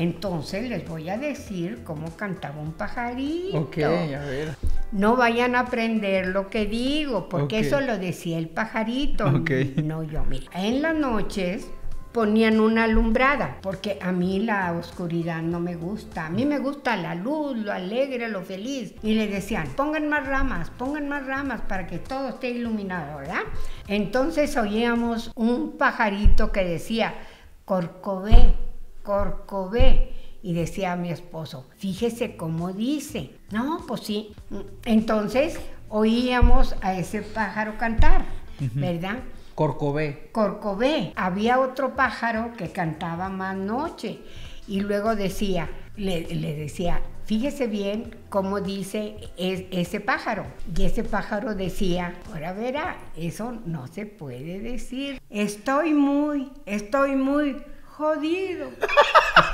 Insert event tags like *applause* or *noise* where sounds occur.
Entonces les voy a decir cómo cantaba un pajarito. Ok, a ver. No vayan a aprender lo que digo, porque Ok. eso lo decía el pajarito, Ok. no yo. Mira, en las noches ponían una alumbrada, porque a mí la oscuridad no me gusta. A mí me gusta la luz, lo alegre, lo feliz. Y le decían, pongan más ramas, pongan más ramas para que todo esté iluminado, ¿verdad? Entonces oíamos un pajarito que decía, corcové, corcové. Y decía a mi esposo, fíjese cómo dice. No, pues sí. Entonces oíamos a ese pájaro cantar, ¿verdad? Corcové. Corcové. Había otro pájaro que cantaba más noche y luego decía, le, le decía, fíjese bien cómo dice es- ese pájaro. Y ese pájaro decía, ahora verá, eso no se puede decir. Estoy muy, estoy muy jodido. *laughs*